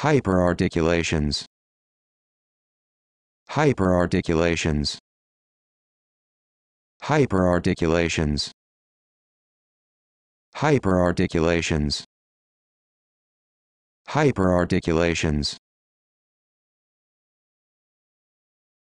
hyperarticulations. Hyperarticulations. Hyperarticulations. Hyperarticulations. Hyperarticulations.